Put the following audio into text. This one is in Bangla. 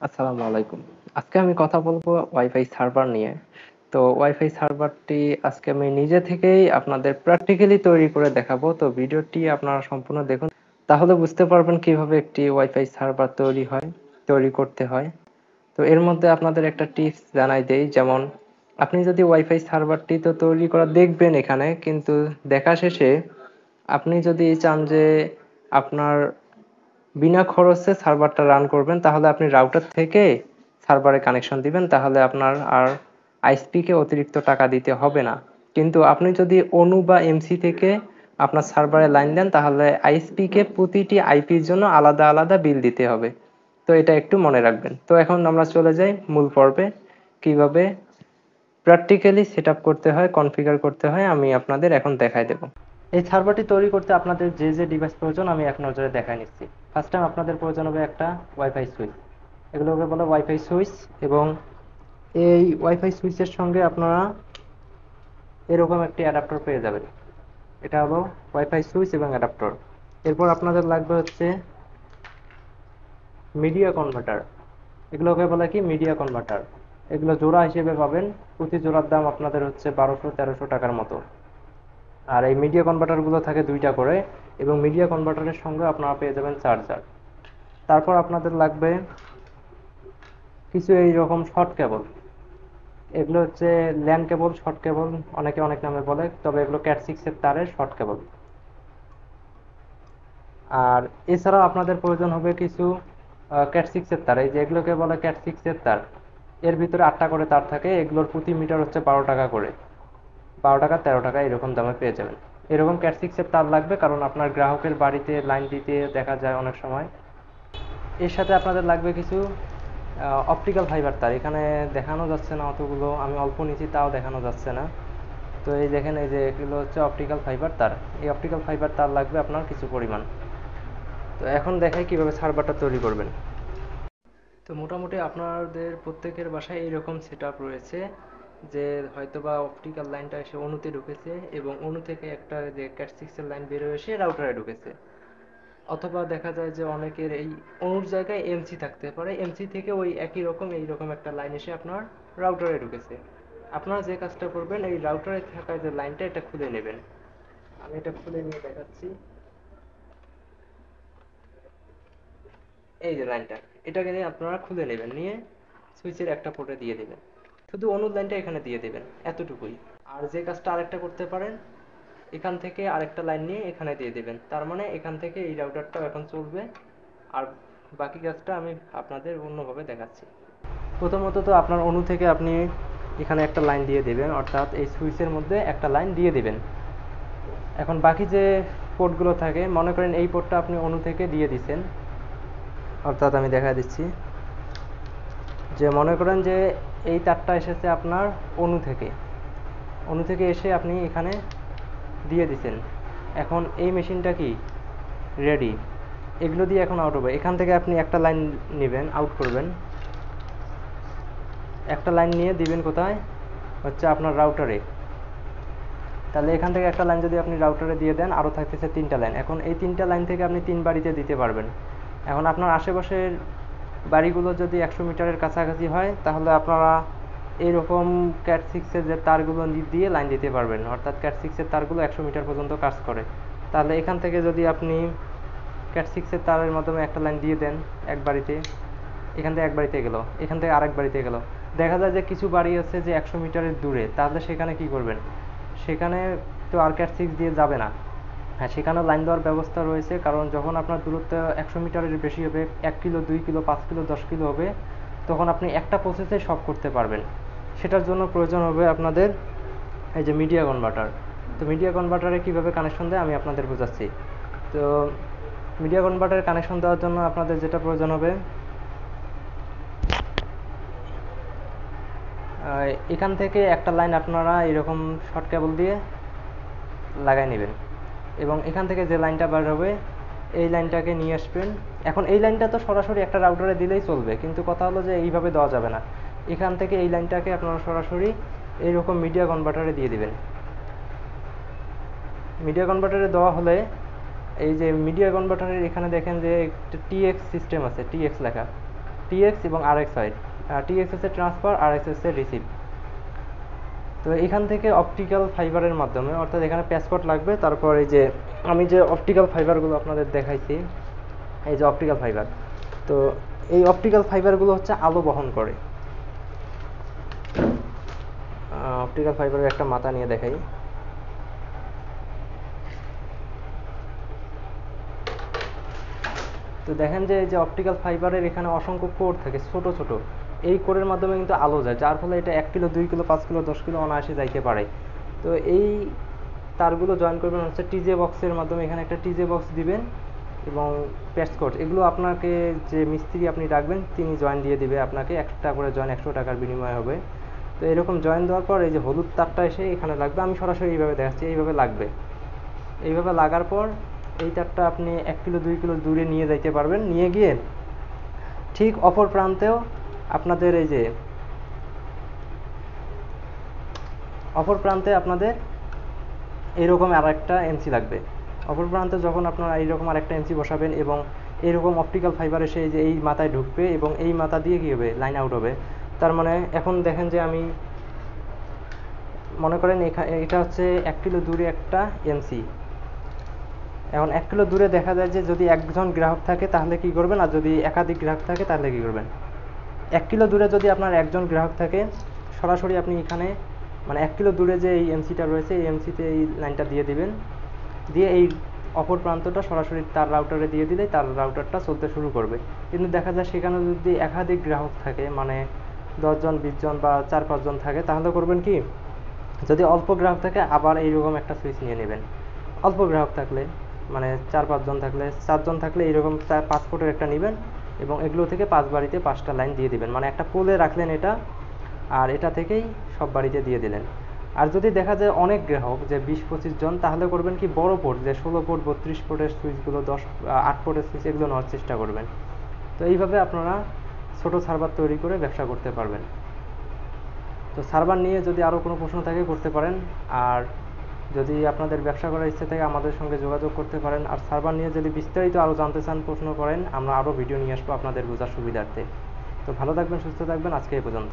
আসসালামু আলাইকুম। আজকে আমি কথা বলব ওয়াইফাই সার্ভার নিয়ে। তো ওয়াইফাই সার্ভারটি আজকে আমি নিজে থেকেই আপনাদের প্র্যাকটিক্যালি তৈরি করে দেখাবো। তো ভিডিওটি আপনারা সম্পূর্ণ দেখুন। তাহলে বুঝতে পারবেন কীভাবে একটি ওয়াইফাই সার্ভার তৈরি হয়, তৈরি করতে হয়। তো এর মধ্যে আপনাদের একটা টিপস জানাই দেই। যেমন, আপনি যদি ওয়াইফাই সার্ভারটি তো তৈরি করা দেখবেন এখানে, কিন্তু দেখা শেষে আপনি যদি চান যে আপনার বিনা খরচে সার্ভারটা রান করবেন, তাহলে আপনি রাউটার থেকে সার্ভারে কানেকশন দিবেন, তাহলে আপনার আর আইএসপিকে অতিরিক্ত টাকা দিতে হবে না। কিন্তু আপনি যদি অনু বা এমসি থেকে আপনার সার্ভারে লাইন দেন, তাহলে আইএসপিকে প্রতিটি আইপির জন্য আলাদা আলাদা বিল দিতে হবে। তো এটা একটু মনে রাখবেন। তো এখন আমরা চলে যাই মূল পর্বে। কীভাবে প্র্যাকটিক্যালি সেট করতে হয় কনফিগার করতে হয়, আমি আপনাদের এখন দেখাই দেব। এই সার্ভারটি তৈরি করতে আপনাদের যে যে ডিভাইস প্রয়োজন, আমি এক নজরে দেখাই নিচ্ছি। ফার্স্ট টাইম আপনাদের প্রয়োজন হবে একটা ওয়াইফাই সুইচ এগুলোকে বলে ওয়াইফাই সুইচ এবং এই ওয়াইফাই সুইচের সঙ্গে আপনারা এরকম একটি অ্যাডাপ্টার পেয়ে যাবেন। এটা হলো ওয়াইফাই সুইচ এবং অ্যাডাপ্টার এরপর আপনাদের লাগবে হচ্ছে মিডিয়া কনভার্টার এগুলোকে বলে কি? মিডিয়া কনভার্টার এগুলো জোড়া হিসেবে পাবেন। প্রতি জোড়ার দাম আপনাদের হচ্ছে বারোশো তেরোশো টাকার মতো। আর এই মিডিয়া কনভার্টারগুলো থাকে দুইটা করে এবং মিডিয়া কনভার্টারের সঙ্গে আপনারা পেয়ে যাবেন চার্জার তারপর আপনাদের লাগবে কিছু এই রকম শর্ট কেবল এগুলো হচ্ছে ল্যান্ড কেবল শর্ট কেবল অনেকে অনেক নামে বলে, তবে এগুলো ক্যাট সিক্সের তারের শর্ট কেবল আর এছাড়াও আপনাদের প্রয়োজন হবে কিছু ক্যাট সিক্সের তার। এই যে এগুলোকে বলে ক্যাট সিক্সের তার, এর ভিতরে আটটা করে তার থাকে, এগুলোর প্রতি মিটার হচ্ছে বারো টাকা করে। বারো টাকা, তেরো টাকা এরকম দামে পেয়ে যাবেন। এরকম ক্যাট সিক্সের তার লাগবে কারণ আপনার গ্রাহকের বাড়িতে লাইন দিতে দেখা যায় অনেক সময়। এর সাথে আপনাদের লাগবে কিছু অপটিক্যাল ফাইবার তার। এখানে দেখানো যাচ্ছে না অতগুলো, আমি অল্প নিচ্ছি তাও দেখানো যাচ্ছে না। তো এই দেখেন, এই যে এগুলো হচ্ছে অপটিক্যাল ফাইবার তার। এই অপটিক্যাল ফাইবার তার লাগবে আপনার কিছু পরিমাণ। তো এখন দেখাই কীভাবে সার্ভারটা তৈরি করবেন। তো মোটামুটি আপনাদের প্রত্যেকের বাসায় এইরকম সেট আপ রয়েছে। যে হয়তোবা অপটিক্যাল লাইনটা এসে অনুতে ঢুকেছে এবং অনু থেকে একটা যে ক্যাট সিক্সের লাইন বের হয়ে এসে রাউটারে ঢুকেছে। অথবা দেখা যায় যে অনেকের এই অনুর জায়গায় এমসি থাকতে পারে। এমসি থেকে ওই একই রকম, এই রকম একটা লাইন এসে আপনার রাউটারে ঢুকেছে। আপনারা যে কাজটা করবেন, এই রাউটারে থাকা যে লাইনটা এটা খুলে নেবেন। আমি এটা খুলে নিয়ে দেখাচ্ছি। এই যে লাইনটা এটাকে নিয়ে আপনারা খুলে নেবেন, নিয়ে সুইচের একটা পোর্টে দিয়ে দেবেন। শুধু অনুর লাইনটা এখানে দিয়ে দেবেন, এতটুকুই। আর যে কাজটা আরেকটা করতে পারেন, এখান থেকে আরেকটা লাইন নিয়ে এখানে দিয়ে দেবেন। তার মানে এখান থেকে এই রাউটারটাও এখন চলবে। আর বাকি কাজটা আমি আপনাদের অন্যভাবে দেখাচ্ছি। প্রথমত তো আপনার অনু থেকে আপনি এখানে একটা লাইন দিয়ে দেবেন, অর্থাৎ এই সুইচের মধ্যে একটা লাইন দিয়ে দেবেন। এখন বাকি যে পোর্টগুলো থাকে, মনে করেন এই পোর্টটা আপনি অনু থেকে দিয়ে দিচ্ছেন অর্থাৎ আমি দেখা দিচ্ছি। যে মনে করেন যে এই তারটা এসেছে আপনার অনু থেকে। অনু থেকে এসে আপনি এখানে দিয়ে দিচ্ছেন এখন এই মেশিনটা কি? রেডি এগুলো দিয়ে এখন আউট হবে। এখান থেকে আপনি একটা লাইন নেবেন আউট করবেন। একটা লাইন নিয়ে দিবেন কোথায়? হচ্ছে আপনার রাউটারে তাহলে এখান থেকে একটা লাইন যদি আপনি রাউটারে দিয়ে দেন আরও থাকতেছে তিনটা লাইন এখন এই তিনটা লাইন থেকে আপনি তিন বাড়িতে দিতে পারবেন। এখন আপনার আশেপাশের বাড়িগুলো যদি একশো মিটারের কাছাকাছি হয়, তাহলে আপনারা এইরকম ক্যাট সিক্সের যে তারগুলো দিয়ে লাইন দিতে পারবেন। অর্থাৎ ক্যাট সিক্সের তারগুলো একশো মিটার পর্যন্ত কাজ করে। তাহলে এখান থেকে যদি আপনি ক্যাট সিক্সের তারের মাধ্যমে একটা লাইন দিয়ে দেন এক বাড়িতে, এখান থেকে এক বাড়িতে গেল, এখান থেকে আরেক বাড়িতে গেল। দেখা যায় যে কিছু বাড়ি আছে যে একশো মিটারের দূরে, তাহলে সেখানে কি করবেন? সেখানে তো আর ক্যাট সিক্স দিয়ে যাবে না। হ্যাঁ সেখানেও লাইন দেওয়ার ব্যবস্থা রয়েছে। কারণ যখন আপনার দূরত্ব একশো মিটারের বেশি হবে, এক কিলো, দুই কিলো, পাঁচ কিলো, দশ কিলো হবে, তখন আপনি একটা প্রসেসে সব করতে পারবেন। সেটার জন্য প্রয়োজন হবে আপনাদের এই যে মিডিয়া কনভার্টার তো মিডিয়া কনভার্টারে কীভাবে কানেকশন দেয় আমি আপনাদের বোঝাচ্ছি। তো মিডিয়া কনভার্টারে কানেকশন দেওয়ার জন্য আপনাদের যেটা প্রয়োজন হবে এখান থেকে একটা লাইন আপনারা এরকম শর্ট কেবল দিয়ে লাগাই নেবেন। এবং এখান থেকে যে লাইনটা বার হবে, এই লাইনটাকে নিয়ে আসবেন। এখন এই লাইনটা তো সরাসরি একটা রাউটারে দিলেই চলবে, কিন্তু কথা হলো যে এইভাবে দেওয়া যাবে না। এখান থেকে এই লাইনটাকে আপনারা সরাসরি এইরকম মিডিয়া কনভার্টারে দিয়ে দিবেন। মিডিয়া কনভার্টারে দেওয়া হলে এই যে মিডিয়া কনভার্টারের এখানে দেখেন যে একটা টিএক্স সিস্টেম আছে টিএক্স লেখা। টিএক্স এবং আরএক্স হয় টিএক্স হচ্ছে ট্রান্সফার আরএক্স হচ্ছে রিসিভ তো এখান থেকে অপটিক্যাল ফাইবারের মাধ্যমে, অর্থাৎ এখানে প্যাসপোর্ট লাগবে, তারপর এই যে আমি যে অপটিক্যাল ফাইবারগুলো আপনাদের দেখাইছি, এই যে অপটিক্যাল ফাইবার তো এই অপটিক্যাল ফাইবারগুলো হচ্ছে আলো বহন করে। অপটিক্যাল ফাইবারের একটা মাথা নিয়ে দেখাই। তো দেখেন যে এই যে অপটিক্যাল ফাইবারের এখানে অসংখ্য কোর থাকে, ছোট ছোট। এই কোরের মাধ্যমে কিন্তু আলো যায়, যার ফলে এটা এক কিলো, দুই কিলো, পাঁচ কিলো, দশ কিলো অনায়াসে যাইতে পারে। তো এই তারগুলো জয়েন করবেন হচ্ছে টিজে বক্সের মাধ্যমে, এখানে একটা টিজে বক্স দিবেন এবং কোড এগুলো আপনাকে যে মিস্ত্রি আপনি ডাকবেন তিনি জয়েন দিয়ে দিবে আপনাকে, একটা করে জয়েন একশো টাকার বিনিময় হবে। তো এরকম জয়েন দেওয়ার পর এই যে হলুদ তারটা এসে এখানে লাগবে, আমি সরাসরি এইভাবে দেখাচ্ছি, এইভাবে লাগবে। এইভাবে লাগার পর এই তারটা আপনি এক কিলো, দুই কিলো দূরে নিয়ে যাইতে পারবেন। নিয়ে গিয়ে ঠিক অপর প্রান্তেও আপনাদের এই যে অপর প্রান্তে আপনাদের এরকম আর একটা এমসি লাগবে। অপর প্রান্তে যখন আপনারা এইরকম আর একটা এমসি বসাবেন এবং এরকম অপটিক্যাল ফাইবার এসে যে এই মাথায় ঢুকবে এবং এই মাথা দিয়ে কী হবে? লাইন আউট হবে। তার মানে এখন দেখেন যে আমি মনে করেন এটা হচ্ছে এক কিলো দূরে একটা এমসি এখন এক কিলো দূরে দেখা যায় যে যদি একজন গ্রাহক থাকে তাহলে কি করবেন? আর যদি একাধিক গ্রাহক থাকে তাহলে কি করবেন? এক কিলো দূরে যদি আপনার একজন গ্রাহক থাকে, সরাসরি আপনি এখানে মানে এক কিলো দূরে যে এই এমসিটা রয়েছে, এই এমসিতে এই লাইনটা দিয়ে দিবেন। দিয়ে এই অপর প্রান্তটা সরাসরি তার রাউটারে দিয়ে দিলে তার রাউটারটা চলতে শুরু করবে। কিন্তু দেখা যায় সেখানে যদি একাধিক গ্রাহক থাকে মানে দশজন, বিশজন বা চার পাঁচজন থাকে, তাহলে করবেন কি? যদি অল্প গ্রাহক থাকে, আবার এইরকম একটা সুইচ নিয়ে নেবেন। অল্প গ্রাহক থাকলে মানে চার পাঁচজন থাকলে চারজন থাকলে এইরকম চার পাঁচ ফুটের একটা নেবেন। এবং এগুলো থেকে পাঁচ বাড়িতে পাঁচটা লাইন দিয়ে দিবেন। মানে একটা পোলে রাখলেন এটা, আর এটা থেকেই সব বাড়িতে দিয়ে দিলেন। আর যদি দেখা যায় অনেক গ্রাহক, যে বিশ পঁচিশ জন, তাহলে করবেন কি বড় পোর্ট যে ষোলো পোর্ট বত্রিশ পোর্টের সুইচগুলো দশ আট পোর্টের সুইচ এগুলো নেওয়ার চেষ্টা করবেন। তো এইভাবে আপনারা ছোট সার্ভার তৈরি করে ব্যবসা করতে পারবেন। তো সার্ভার নিয়ে যদি আরও কোনো প্রশ্ন থাকে, করতে পারেন। আর যদি আপনাদের ব্যবসা করার ইচ্ছে থাকে আমাদের সঙ্গে যোগাযোগ করতে পারেন। আর সার্ভার নিয়ে যদি বিস্তারিত আরও জানতে চান, প্রশ্ন করেন, আমরা আরও ভিডিও নিয়ে আসব আপনাদের বোঝার সুবিধার্থে। তো ভালো থাকবেন, সুস্থ থাকবেন, আজকে এই পর্যন্ত।